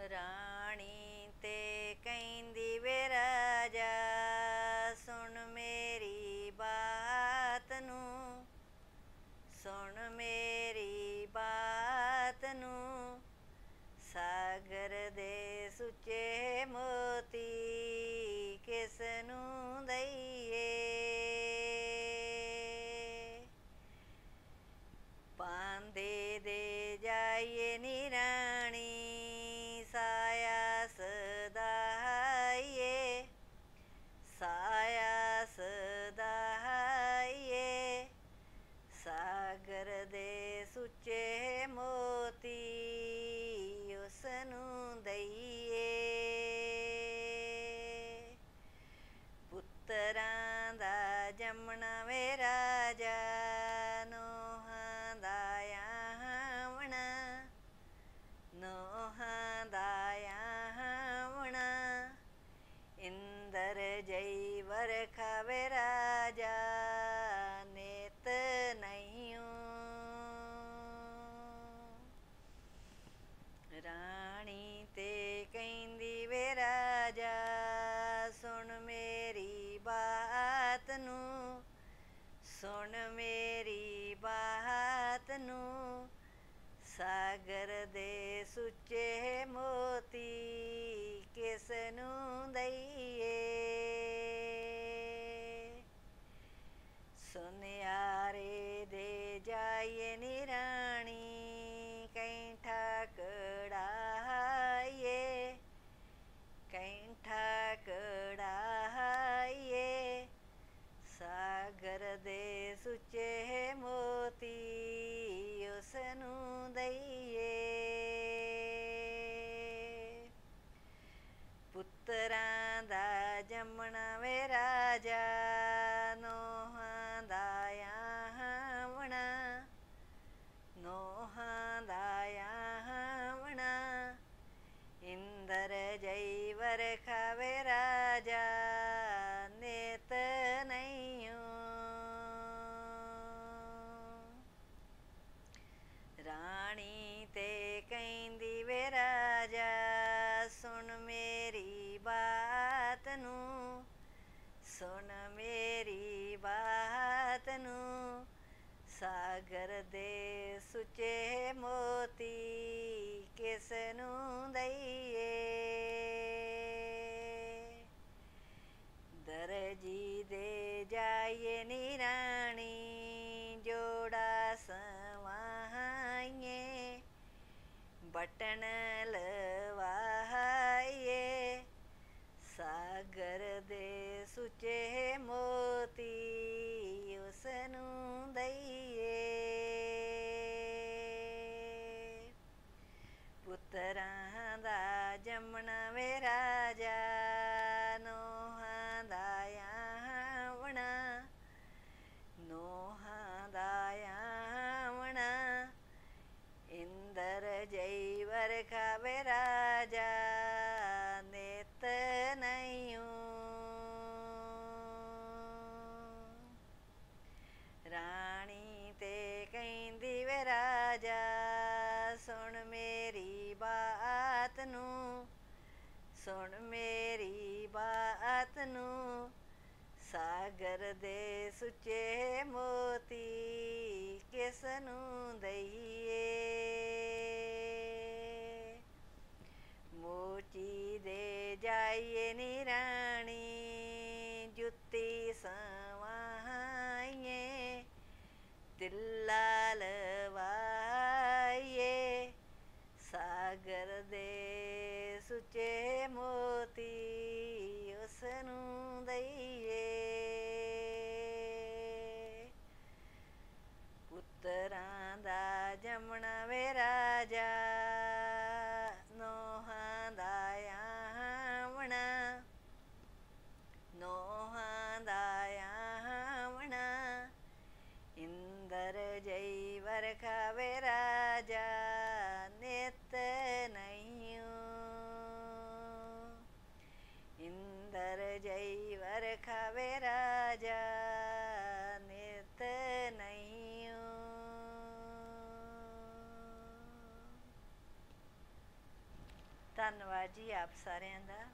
ਰਾਣੀ ਤੇ ਕਹਿੰਦੀ ਵੇ ਰਾਜਾ, ਸੁਣ ਮੇਰੀ ਬਾਤ ਨੂੰ, ਸੁਣ ਮੇਰੀ ਬਾਤ ਨੂੰ। ਸਾਗਰ ਦੇ ਸੁੱਚੇ ਮੋਤੀ ਕਿਸ ਨੂੰ ਦਈਏ ਵਰਖਾ ਰਾਜਾ ਨੇਤ ਨਹੀਂਓ ਰਾਣੀ ਤੇ ਕਹਿੰਦੀ ਵੇ ਰਾਜਾ, ਸੁਣ ਮੇਰੀ ਬਾਤ ਨੂੰ, ਸੁਣ ਮੇਰੀ ਬਾਤ ਨੂੰ। ਸਾਗਰ ਦੇ ਸੁੱਚੇ ਮੋਤੀ ਕਿਸ ਨੂੰ ਦਈਏ? ਦਾ ਜੰਮਣਾ ਵੇ ਰਾਜਾ ਨੋਹਾਂ ਦਾ ਆਵਣਾ ਨੋਹਾਂ ਦਾ ਆਵਣਾ ਇੰਦਰ ਜਈ ਸੁਣ ਮੇਰੀ ਬਾਤ ਨੂੰ, ਸਾਗਰ ਦੇ ਸੁਚੇ ਮੋਤੀ ਕਿਸ ਨੂੰ ਦਈਏ? ਦਰਜੀ ਦੇ ਜਾਈਏ ਨਿਰਾਣੀ, ਜੋੜਾ ਸਵਾਈਏ, ਬਟਨ ਲਵਾਈਏ ਰਾਜਾ ਨੇਤ ਨਹੀਂਓ ਰਾਣੀ ਤੇ ਕਹਿੰਦੀ ਵੇ ਰਾਜਾ ਸੁਣ ਮੇਰੀ ਬਾਤ ਨੂੰ ਸੁਣ ਮੇਰੀ ਬਾਤ ਨੂੰ ਸਾਗਰ ਦੇ ਸੁੱਚੇ ਮੋਤੀ ਕਿਸ ਨੂੰ ਦਈਏ ਮੋਤੀ ਉਸ ਨੂੰ ਦਈਏ ਪੁੱਤਰਾਂ ਦਾ ਜੰਮਣਾ ਵੇ ਰਾਜਾ ਨੋਹਾਂ ਦਾ ਆਵਣਾ ਨੋਹਾਂ ਦਾ ਆਵਣਾ ਇੰਦਰ ਜਈ ਵਰਖਾ ਵੇ ਰਾਜਾ ਖਾਵੇ ਰਾਜਾ ਨਿਤ ਨਹੀਂ ਧੰਨਵਾਦ ਜੀ ਆਪ ਸਾਰਿਆਂ ਦਾ